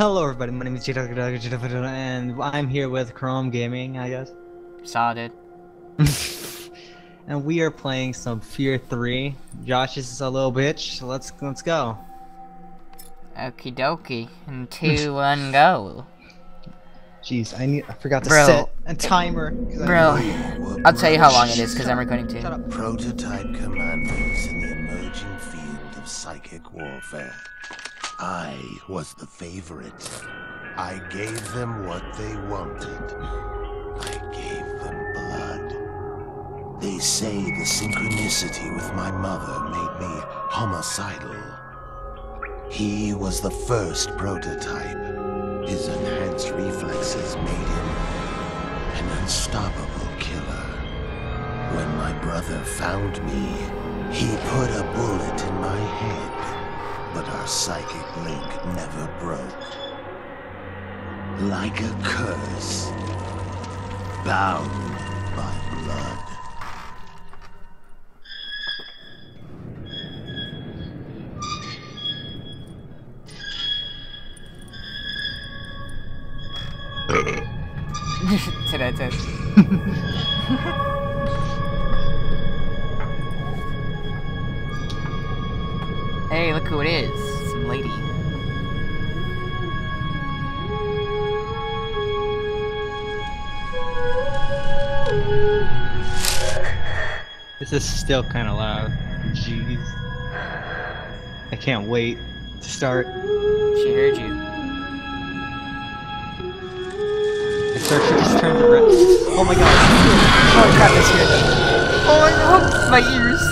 Hello everybody, my name is Jito and I'm here with Crom Gaming, I guess. Saw it. and we are playing some Fear 3. Josh is a little bitch, so let's let's go. Okie dokie. And two, one, go. Jeez, I need I forgot to Bro. set a timer. I- Bro, I'll tell you how long it is because I'm recording too. Prototype commandos in the emerging field of psychic warfare. I was the favorite. I gave them what they wanted. I gave them blood. They say the synchronicity with my mother made me homicidal. He was the first prototype. His enhanced reflexes made him an unstoppable killer. When my brother found me, he put a bullet in my head, but our psychic link never broke. Like a curse, bound by blood. Today, hey, look who it is. Some lady. This is still kind of loud. Jeez. I can't wait to start. She heard you. I start to just turn the red. Oh my god. Oh crap, that's here. Oh my god, my ears.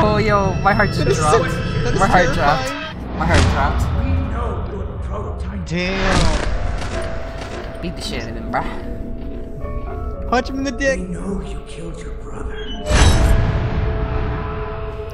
Oh yo, my heart just That is so- dropped. that is My heart terrifying. dropped. My heart dropped. Damn. Beat the shit out of him, bruh. Punch him in the dick. know you killed your brother.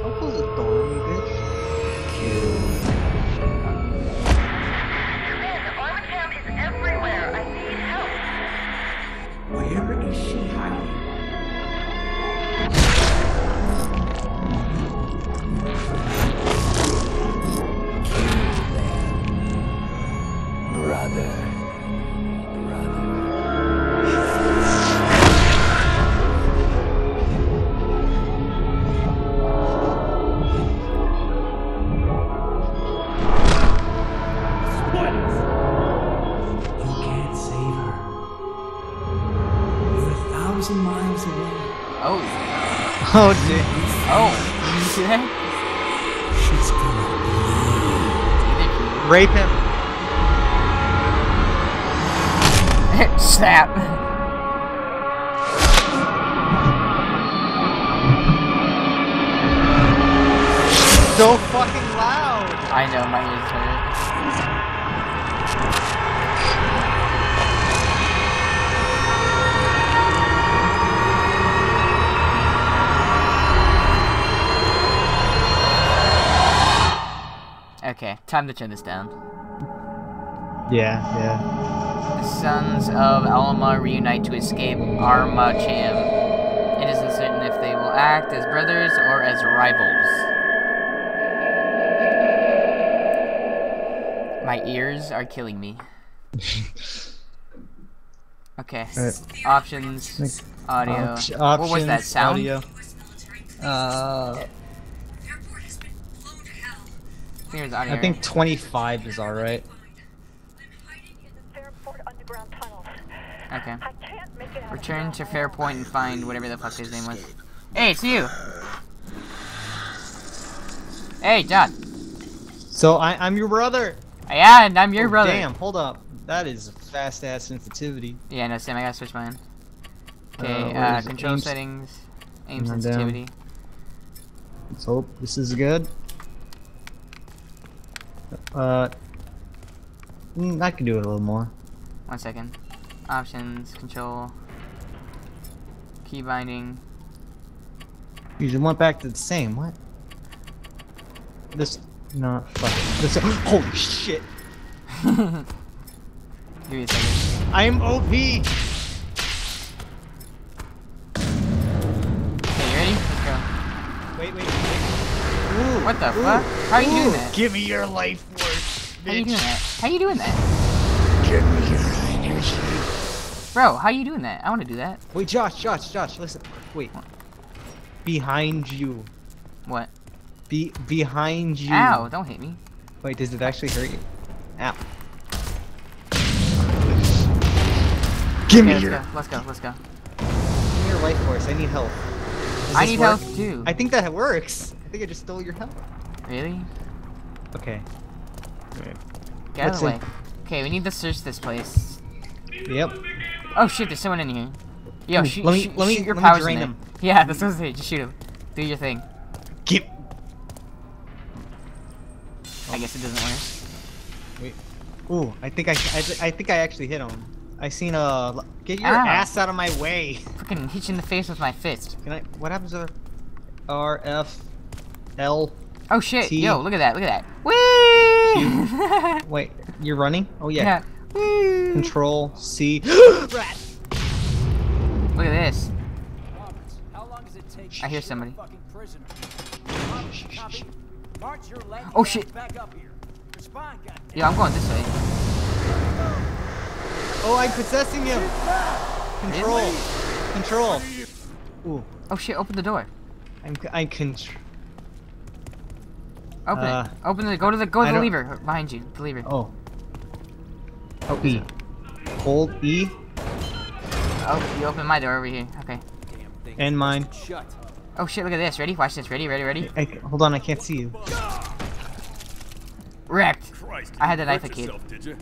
Don't close the Rape him. Snap. So fucking loud. I know my ears time to turn this down. Yeah, yeah. The sons of Alma reunite to escape Armacham. It is uncertain if they will act as brothers or as rivals. My ears are killing me. Okay. Alright. Options. Audio. Op- what was that sound? Audio. Uh, Here's audio. I think 25 is alright. Fairport underground tunnels. Okay. I can't make it out. Return to Fairport and find whatever the fuck his name was. Hey, it's you. Hey, John. So I, I'm your brother. Yeah, and I'm your Oh, brother. Damn, hold up. That is fast ass sensitivity. Yeah, no, Sam, I gotta switch mine. Uh, Okay, what uh, control Aim- settings, aim Come on down. sensitivity. Let's hope this is good. Uh, mm, I can do it a little more. One second. Options, control, key binding. You just went back to the same. What? This, no, fuck. This, holy shit! Give me a second. I'm OP. Okay, you ready? Let's go. Wait, wait, wait. Ooh, What the ooh, fuck? How are you doing that? Give me your life How you doing that? How you doing that? Give me your energy. Bro, how you doing that? I want to do that. Wait, Josh, Josh, Josh, listen. Wait. Behind you. What? Be behind you. Ow, don't hit me. Wait, does it actually hurt you? Ow. Give Okay, me let's your, go. Let's go. Let's go. give me your life force. I need help. I need work? health too. I think that works. I think I just stole your health. Really? Okay. Get out of the way. Okay, we need to search this place. Yep. Oh shit, there's someone in here. Yo, Ooh, shoot, let me- shoot, let me- shoot your let me powers drain in there. him. Yeah, that's what I saying. Just shoot him. Do your thing. Give. I guess it doesn't work. Wait. Ooh, I think I, I, I think I actually hit him. I seen a. Get your Ow. ass out of my way. Fucking hit you in the face with my fist. Can I? What happens to R F L? Oh shit, T. yo, look at that, look at that. Whee! Wait, you're running? Oh yeah. yeah. Control C. Rat. Look at this. Roberts, how long does it take I hear to shoot a somebody. fucking prisoner? Roberts, copy. March your Oh, shit. back up here. Respond, goddammit. I'm going this way. Oh, I'm possessing him. Control. Control. Ooh, Oh shit, open the door. I'm I contr. Open Uh, it. Open the go to the go I to the don't- lever behind you. The lever. Oh. Oh E. Hold E Oh, you open my door over here. Okay. And mine. Shut. Oh shit, look at this. Ready? Watch this. Ready, ready, ready? I, hold on, I can't see you. Wrecked. Christ, I had you the knife hurt a kid. yourself, Did you?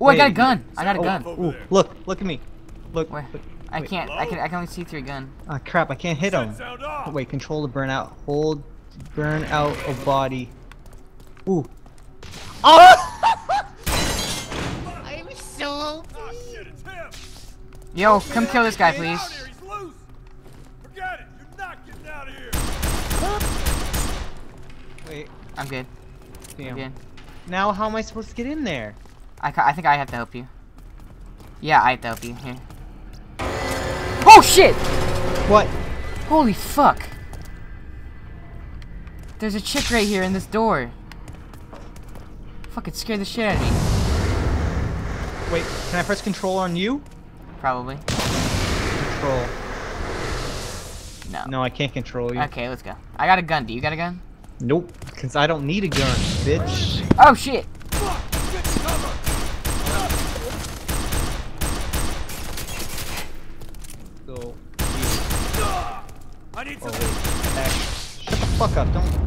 Oh, I got a gun. I got a Oh, gun. Ooh, look, look at me. Look. Where? look. I Wait. can't. I can. I can only see through a gun. Ah, crap, I can't hit him. Sound. Wait, control the burnout. Hold burn out a body. Ooh. Oh! I'm so. Shit. Yo, come kill this guy, please. out here, he's loose. Forget it. You're not getting out of here. Wait, I'm good. I'm good. Now how am I supposed to get in there? I, ca- I think I have to help you. Yeah, I have to help you. Here. Oh shit! What? Holy fuck! There's a chick right here in this door. Fuck, Fucking scared the shit out of me. Wait, can I press control on you? Probably. Control. No. No, I can't control you. Okay, let's go. I got a gun. Do you got a gun? Nope, because I don't need a gun, bitch. Oh shit! So, I need oh, some. Shut the fuck up, don't.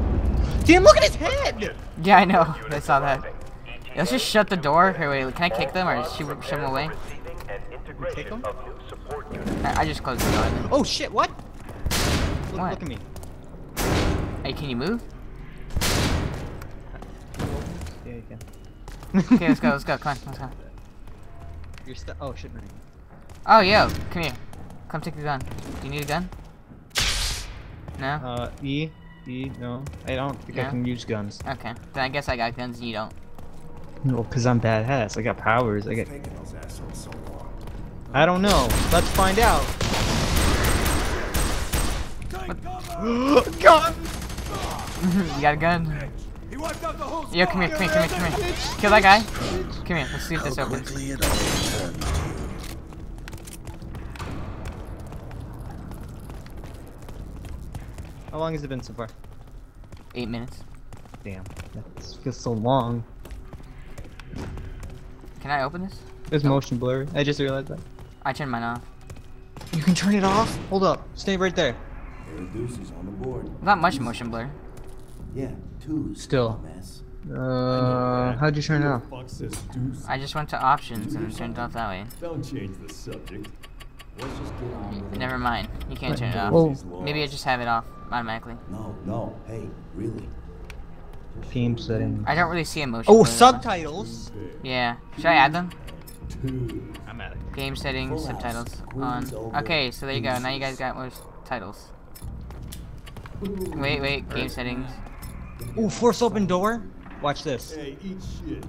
Damn, look at his head! Yeah, I know. I saw that. Let's just shut the door. Here, wait. Can I kick them or shoot, shove them away? Take him? I, I just closed the door. Oh shit, what? Look, What? look at me. Hey, can you move? Yeah, you can. Okay, let's go. Let's go. Come on. Let's go. You're stu- oh shit, no. Oh, yo, come here. Come take the gun. Do you need a gun? No? Uh, E, E, no. I don't think I can use guns. Okay. Then I guess I got guns and you don't. No, because I'm badass. I got powers. I got. Taking those assholes so long. I don't know. Let's find out. Gun! you got a gun? He wiped out the whole Yo, come here, come here, come here, come here. Kill that guy. Come here, let's see if this opens. quickly it all turns to you. How long has it been so far? Eight minutes. Damn, that feels so long. Can I open this? There's motion blur. I just realized that. I turned mine off. You can turn it off? Hold up. Stay right there. There deuces on the board. Not much motion blur. Yeah, twos. Still. Mess. Uh, how'd you turn it off? Fuck says deuce. I just went to options and turned it off that way. Don't change the subject. Never mind. You can't turn it off. Oh, Maybe I just have it off automatically. No, no, hey, really. Just Game settings. I don't really see a motion Oh, blur that much. subtitles. Yeah. Should I add them? I'm at it. Game settings, Full subtitles on. Okay, so there you go. Now you guys got more titles. Wait, wait. Game settings. Ooh, force open door. Watch this. Hey, eat shit.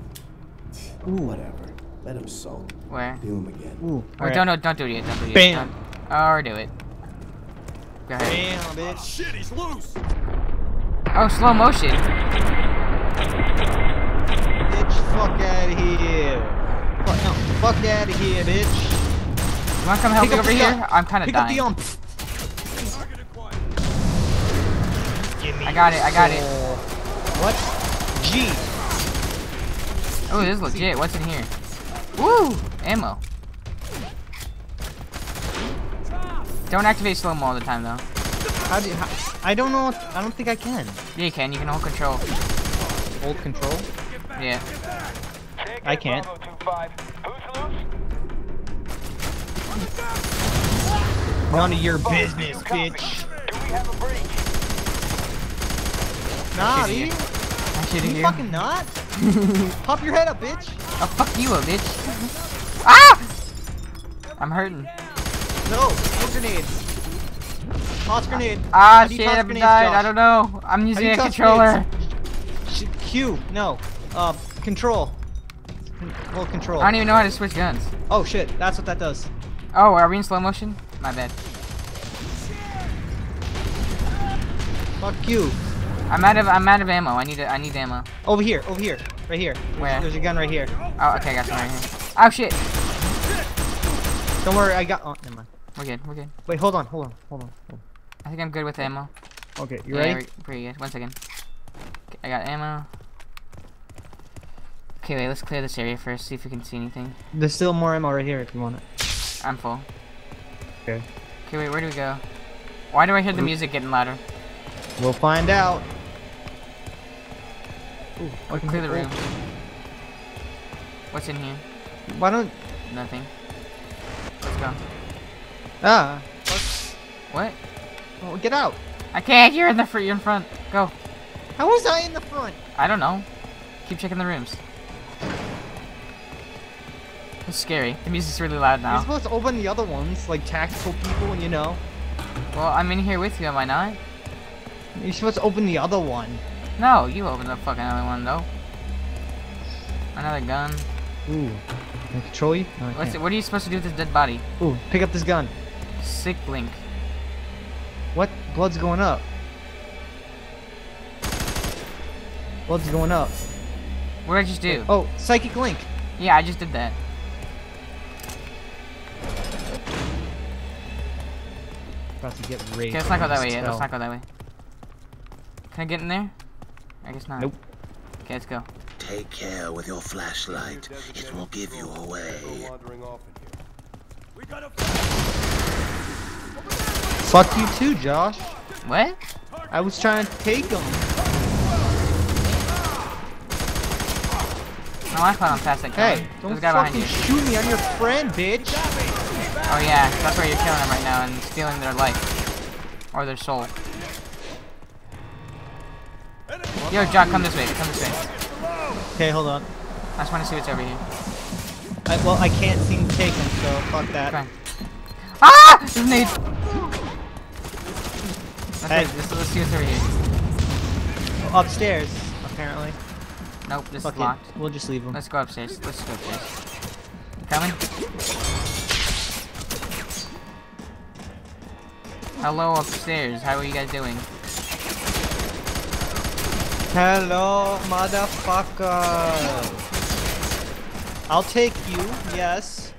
Ooh. Whatever. Let him soak. Where? Feel him again. Ooh. Or alright. don't, no, don't do it yet. Don't do it yet. Bam. Don't- Or do it. Go ahead. Bam, bitch. Shit, he's loose. Oh, slow motion. Bitch, fuck out of here. Fuck, no, fuck out of here, bitch. You wanna come help Pick me over here? gun. I'm kind of Pick up dying. the um. I got it. I got it. What? G. Oh, this is legit. What's in here? Woo! Ammo. Don't activate slow mo all the time though. How do you, how, I don't know. I don't think I can. Yeah, you can. You can hold control. Hold control. Yeah. I can't. None of your business, bitch. Nah, shooting dude. you. I'm You you. fucking not. Pop your head up, bitch. Oh, fuck you, up, bitch. ah! I'm hurting. No, no grenades. Toss grenade. Ah, shit, I've died. I don't know. I'm using a controller. Q. No. Uh, control. Con- Hold control. I don't even know how to switch guns. Oh shit, that's what that does. Oh, are we in slow motion? My bad. Fuck you. I'm out of I'm out of ammo. I need a, I need ammo. Over here, over here, right here. There's- Where? There's a gun right here. Oh, okay, I got some right here. Oh shit. Don't worry, I got. Oh, never mind. We're good. We're good. Wait, hold on, hold on, hold on. Hold I think I'm good with ammo. Okay, you yeah, ready? pretty good. One second. Okay, I got ammo. Okay, wait. Let's clear this area first. See if we can see anything. There's still more ammo right here if you want it. I'm full. Okay. Okay, wait. Where do we go? Why do I hear the music getting louder? We'll find out. Ooh, I can clear the room. What's in here? Why don't? Nothing. Let's go. Ah. What? Well, get out. I can't. You're in the front. You're in front. Go. How was I in the front? I don't know. Keep checking the rooms. It's scary. The music's really loud now. You're supposed to open the other ones, like tactical people, and you know. Well, I'm in here with you, am I not? You're supposed to open the other one. No, you opened the fucking other one though. Another gun. Ooh. Can I control you? No, I What's it, what are you supposed to do with this dead body? Ooh, pick up this gun. Sick Link. What? Blood's going up. Blood's going up. What did I just do? Oh, psychic link. Yeah, I just did that. About to get raped. Okay, let's not go that way yet. Let's not go that way. Can I get in there? I guess not. Nope. Okay, let's go. Take care with your flashlight. It will give you away. We got a Fuck you too, Josh. What? I was trying to take him. No, I thought I'm past that guy. Hey, There's don't a guy behind fucking you. shoot me. I'm your friend, bitch. Oh yeah, that's where you're killing them right now and stealing their life. Or their soul. Yo, Jack, come this way. Come this way. Okay, hold on. I just want to see what's over here. I, well, I can't seem to take him, so fuck that. On. Ah! There's a nade! Let's, Hey. let's, let's see what's over here. Upstairs, apparently. Nope, this Fuck is it. locked. We'll just leave him. Let's go upstairs. Let's go upstairs. Coming? Hello upstairs. How are you guys doing? Hello, motherfucker. I'll take you, yes.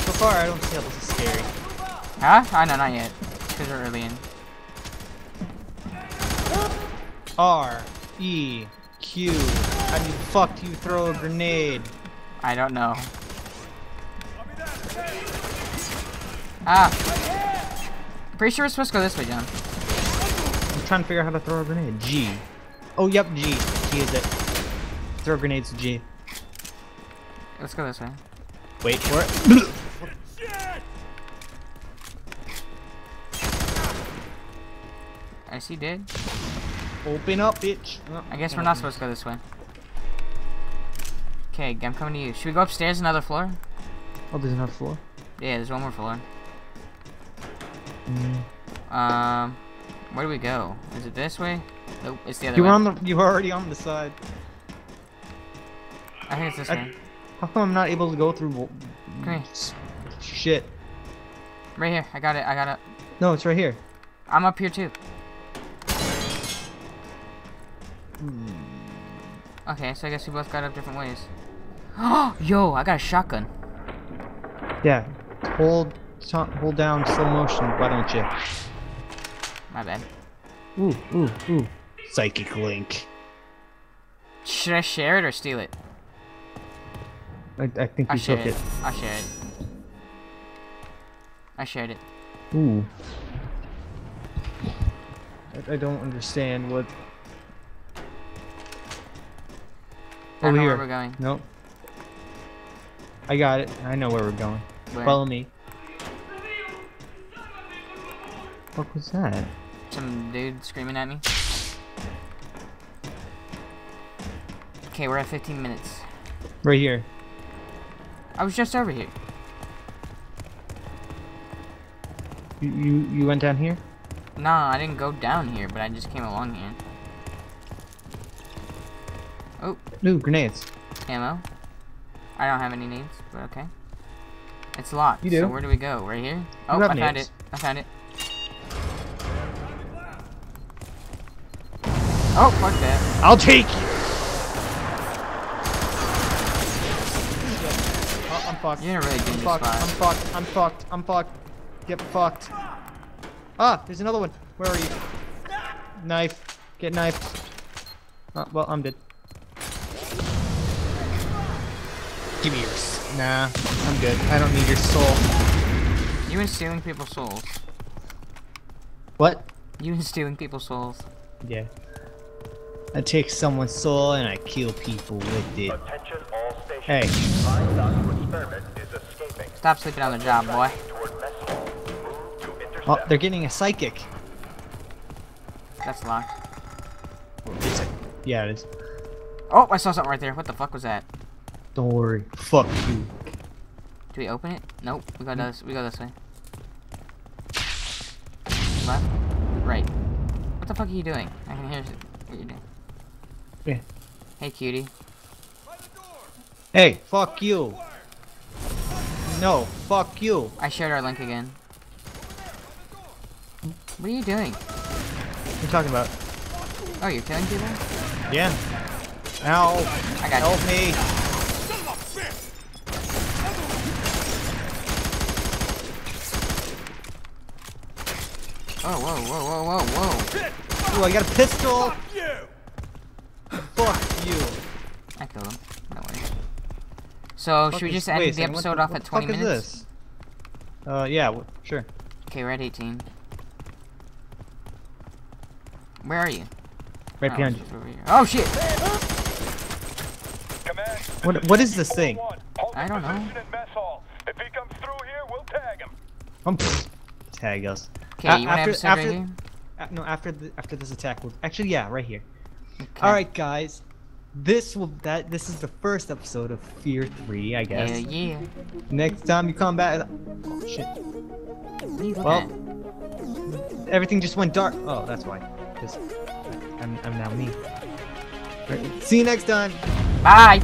So far, I don't see how this is scary. Huh? Ah, I know, not yet. Because we're early in. R E Q. How you fuck do you throw a grenade? I don't know. Ah! Pretty sure we're supposed to go this way, John. I'm trying to figure out how to throw a grenade. G. Oh, yep, G. G is it. Throw grenades to G. Let's go this way. Wait for it. I see dead. Open up, bitch. Oh, I guess we're can't supposed to go this way. Okay, I'm coming to you. Should we go upstairs another floor? Oh, there's another floor. Yeah, there's one more floor. Mm. Um, where do we go? Is it this way? Nope, it's the other You way. were on the. You were already on the side. I think it's this I- way. How come I'm not able to go through? w- Come here. Shit. Right here. I got it. I got it. No, it's right here. I'm up here too. Okay, so I guess we both got up different ways. Yo, I got a shotgun. Yeah. Hold, hold down slow motion. Why don't you? My bad. Ooh, ooh, ooh. Psychic link. Should I share it or steal it? I, I think I we took it. it. I share it. I shared it. Ooh. I, I don't understand what. I don't Over know here. where we're going. Nope. I got it. I know where we're going. Where? Follow me. What was that? Some dude screaming at me. Okay, we're at 15 minutes. Right here. I was just over here. You you, you went down here? Nah, I didn't go down here, but I just came along here. Oh, Ooh, grenades. ammo. I don't have any needs, but okay. It's locked. You So do. where do we go? Right here? Oh, have I found it. I found it. Oh, fuck that. I'll take you. Oh, I'm fucked. You're in a really I'm fucked. I'm fucked. I'm fucked. I'm fucked. Get fucked. Ah, there's another one. Where are you? Knife. Get knifed. Uh, well, I'm dead. Give me yours. Nah, I'm good. I don't need your soul. You been stealing people's souls. What? You been stealing people's souls. Yeah. I take someone's soul and I kill people with it. Attention all. Hey. Prime Doctor Experiment is escaping Stop sleeping on the job, boy. toward mess hall. Move to oh, intercept. Oh, they're getting a psychic. That's locked. Is it? Yeah, it is. Oh, I saw something right there. What the fuck was that? Don't worry. Fuck you. Do we open it? Nope. We go hmm. this. We go this way. Left. Right. What the fuck are you doing? I can hear what you're doing. Yeah. Hey, cutie. Hey, fuck you. No, fuck you. I shared our link again. What are you doing? What are you talking about? Oh, you're killing people? Yeah. Ow. I got Help you. me. Oh, whoa, whoa, whoa, whoa, whoa. Ooh, I got a pistol. You! Fuck you. I killed him. No worries. So, Fuck should we just end the second, what episode off what at the 20 fuck minutes? Is this? Uh, yeah, w- sure. Okay, we're at 18. Where are you? Right Oh, behind you. Oh, shit! Command. What? What is this thing? I don't know. position in mess hall. If he comes through here, we'll tag him. Um, pfft. tag us. Okay, you want after, after, right uh, no, after the, after this attack, we'll, actually, yeah, right here. Okay. All right, guys, this will that this is the first episode of Fear Three, I guess. Yeah, yeah. Next time you come back, oh shit. Well, everything just went dark. Oh, that's why. Because I'm I'm now me. Right, see you next time. Bye.